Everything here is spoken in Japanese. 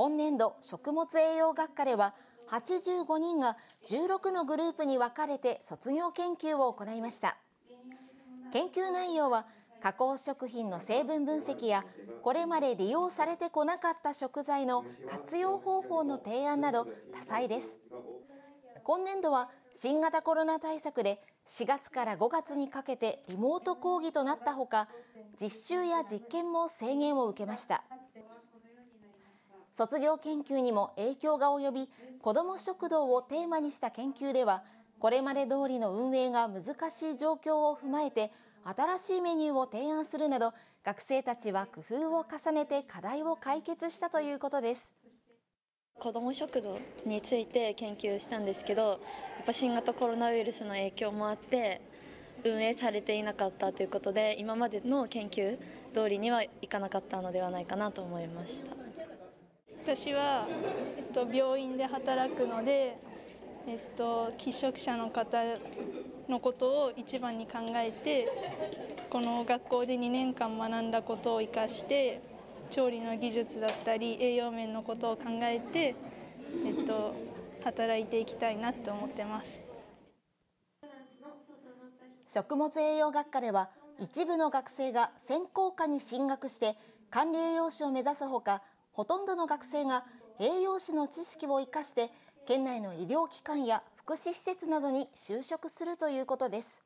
今年度食物栄養学科では85人が16のグループに分かれて卒業研究を行いました。研究内容は加工食品の成分分析やこれまで利用されてこなかった食材の活用方法の提案など多彩です。今年度は新型コロナ対策で4月から5月にかけてリモート講義となったほか実習や実験も制限を受けました。卒業研究にも影響が及び子ども食堂をテーマにした研究ではこれまで通りの運営が難しい状況を踏まえて新しいメニューを提案するなど学生たちは工夫を重ねて課題を解決したということです。子ども食堂について研究したんですけどやっぱ新型コロナウイルスの影響もあって運営されていなかったということで今までの研究通りにはいかなかったのではないかなと思いました。私は、えっと、病院で働くので、えっと、寄食者の方のことを一番に考えてこの学校で2年間学んだことを生かして調理の技術だったり栄養面のことを考えて、えっと、働いていきたいなと思ってます。食物栄養学科では一部の学生が専攻科に進学して管理栄養士を目指すほかほとんどの学生が栄養士の知識を生かして県内の医療機関や福祉施設などに就職するということです。